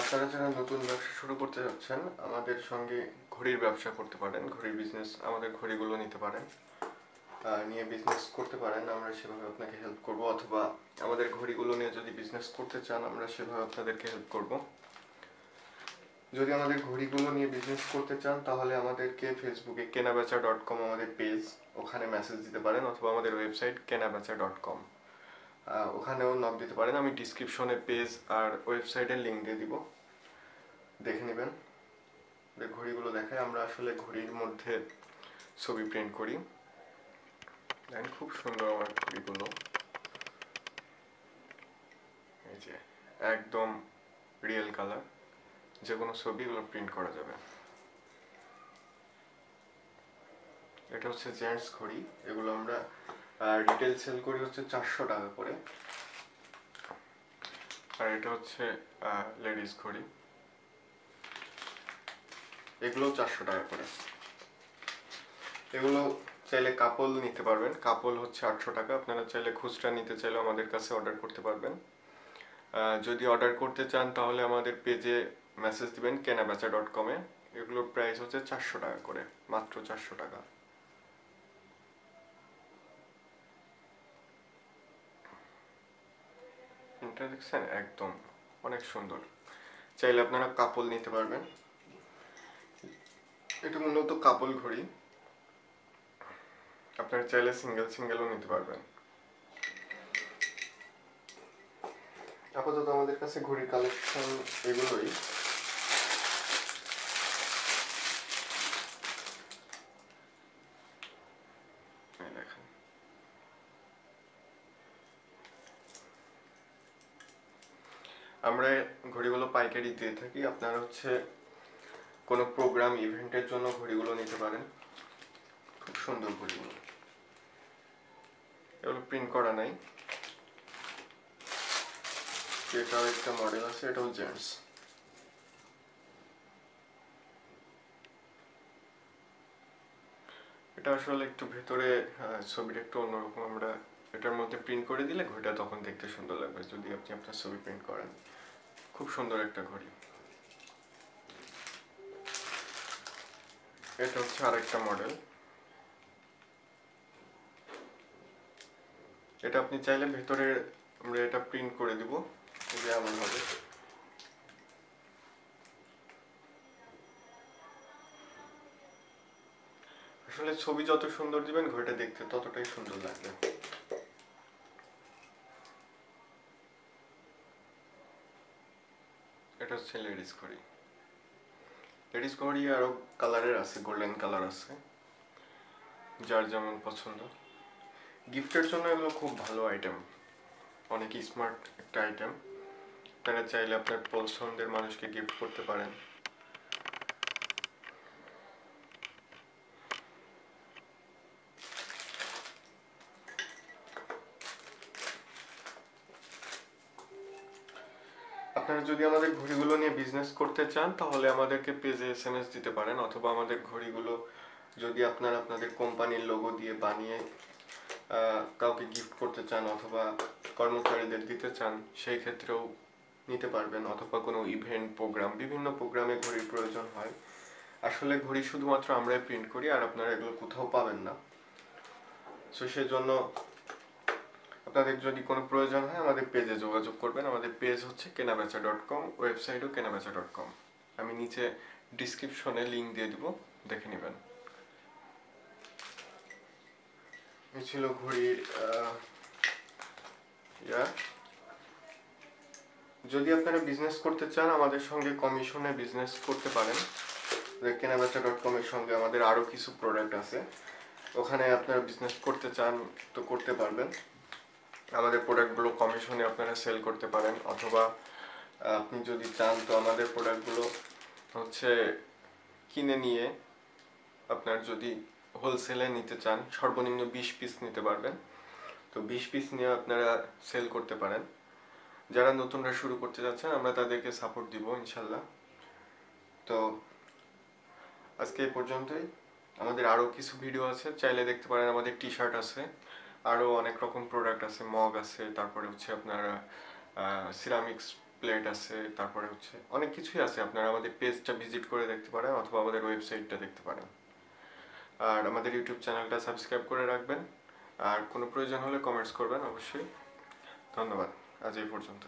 আপনারা যারা নতুন ব্যবসা শুরু করতে যাচ্ছেন, আমাদের সঙ্গে ঘড়ির ব্যবসা করতে পারেন, ঘড়ির বিজনেস আমাদের ঘড়িগুলো নিতে পারেন। নিয়ে বিজনেস করতে পারেন, আমরা সেভাবে আপনাকে হেল্প করব, অথবা আমাদের ঘড়িগুলো নিয়ে যদি বিজনেস করতে চান, আমরা সেভাবে আপনাদেরকে হেল্প করব। যদি আমাদের ঘড়িগুলো নিয়ে বিজনেস করতে চান, তাহলে আমাদেরকে ফেসবুকে কেনাবেচা ডট কম আমাদের পেজ ওখানে মেসেজ দিতে পারেন, অথবা আমাদের ওয়েবসাইট কেনাবেচা ডট কম ওখানেও নাম দিতে পারেন, আমি ডিসক্রিপশনে পেজ আর ওয়েবসাইটের লিঙ্ক দিয়ে দিব। দেখে নেবেন। ঘড়িগুলো দেখায়, আমরা আসলে ঘড়ির মধ্যে ছবি প্রিন্ট করি। দেখেন খুব সুন্দর আমার ঘড়িগুলো। এই যে, একদম রিয়েল কালার যে কোনো ছবি এগুলো প্রিন্ট করা যাবে। এটা হচ্ছে জেন্টস ঘড়ি। এগুলো আমরা রিটেল সেল করি হচ্ছে চারশো টাকা করে। আর এটা হচ্ছে লেডিস ঘড়ি। এগুলো চারশো টাকা করে। এগুলো চাইলে কাপল নিতে পারবেন। কাপল হচ্ছে আটশো টাকা। আপনারা চাইলে খুচরা নিতে চাইলে আমাদের কাছে অর্ডার করতে পারবেন। যদি অর্ডার করতে চান তাহলে আমাদের পেজে মেসেজ দিবেন, কেনাবেচা ডট কমে এগুলোর প্রাইস হচ্ছে চারশো টাকা করে, মাত্র চারশো টাকা। দেখছেন? একদম, অনেক সুন্দর। চাইলে আপনারা কাপল নিতে পারবেন। এটা মূলত কাপল ঘড়ি। আপনারা চাইলে সিঙ্গেল সিঙ্গেলও নিতে পারবেন। আপাতত আমাদের কাছে ঘড়ির কালেকশন এগুলোই। আমরা ঘড়িগুলো পাইকারি দিয়ে থাকি। আপনারা হচ্ছে কোনো প্রোগ্রাম ইভেন্টের জন্য ঘড়িগুলো নিতে পারেন। খুব সুন্দর ঘড়িগুলো। এগুলো প্রিন্ট করা নাই। এটাও একটা মডেল আছে, এটাও জেন্টস এটা আসলে একটু ভেতরে ছবিটা একটু অন্যরকম। আমরা এটার মধ্যে প্রিন্ট করে দিলে ঘড়িটা তখন দেখতে সুন্দর লাগবে, যদি আপনি আপনার ছবি প্রিন্ট করেন। খুব সুন্দর একটা ঘড়ি। এটা হচ্ছে আরেকটা মডেল এটা আপনি চাইলে ভেতরে আমরা এটা প্রিন্ট করে দিব যে এমন হবে আসলে ছবি যত সুন্দর দিবেন, ঘড়িটা দেখতে ততটাই সুন্দর লাগবে। এটা হচ্ছে লেডিস ঘড়ি। লেডিস ঘড়ি আরও কালারের আছে গোল্ডেন কালার আছে। যার যেমন পছন্দ। গিফটের জন্য এগুলো খুব ভালো আইটেম অনেক স্মার্ট একটা আইটেম আপনারা চাইলে আপনার পছন্দের মানুষকে গিফট করতে পারেন। আপনারা যদি আমাদের ঘড়িগুলো নিয়ে বিজনেস করতে চান, তাহলে আমাদেরকে পেজে এস এম এস দিতে পারেন, অথবা আমাদের ঘড়িগুলো যদি আপনারা আপনাদের কোম্পানির লোগো দিয়ে বানিয়ে কাউকে গিফট করতে চান অথবা কর্মচারীদের দিতে চান, সেই ক্ষেত্রেও নিতে পারবেন, অথবা কোনো ইভেন্ট প্রোগ্রাম বিভিন্ন প্রোগ্রামে ঘড়ির প্রয়োজন হয়। আসলে ঘড়ি শুধুমাত্র আমরাই প্রিন্ট করি, আর আপনারা এগুলো কোথাও পাবেন না। সো সেজন্য আপনাদের যদি কোনো প্রয়োজন হয় আমাদের পেজে যোগাযোগ করবেন। আমাদের পেজ হচ্ছে কেনাবেচা ডট কম ওয়েবসাইটও কেনাবেচা ডট কম আমি নিচে ডিসক্রিপশনে লিঙ্ক দিয়ে দিব, দেখে নেবেন। ছিল ঘড়ির যদি আপনারা বিজনেস করতে চান, আমাদের সঙ্গে কমিশনে বিজনেস করতে পারেন। কেনাবেচা ডট কমের সঙ্গে আমাদের আরও কিছু প্রোডাক্ট আছে। ওখানে আপনারা বিজনেস করতে চান, তো করতে পারবেন। আমাদের প্রোডাক্টগুলো কমিশনে আপনারা সেল করতে পারেন, অথবা আপনি যদি চান তো আমাদের প্রোডাক্টগুলো হচ্ছে কিনে নিয়ে আপনার যদি হোলসেলে নিতে চান, সর্বনিম্ন বিশ পিস নিতে পারবেন। তো বিশ পিস নিয়ে আপনারা সেল করতে পারেন। যারা নতুনরা শুরু করতে যাচ্ছেন, আমরা তাদেরকে সাপোর্ট দিব, ইনশাল্লাহ। তো আজকে এই পর্যন্তই। আমাদের আরও কিছু ভিডিও আছে, চাইলে দেখতে পারেন আমাদের টি শার্ট আছে। আরও অনেক রকম প্রোডাক্ট আছে, মগ আছে, তারপরে হচ্ছে আপনার সিরামিক্স প্লেট আছে, তারপরে হচ্ছে অনেক কিছুই আছে। আপনারা আমাদের পেজটা ভিজিট করে দেখতে পারেন অথবা আমাদের ওয়েবসাইটটা দেখতে পারেন। আর আমাদের ইউটিউব চ্যানেলটা সাবস্ক্রাইব করে রাখবেন। আর কোনো প্রয়োজন হলে কমেন্টস করবেন অবশ্যই। ধন্যবাদ। আজ এই পর্যন্ত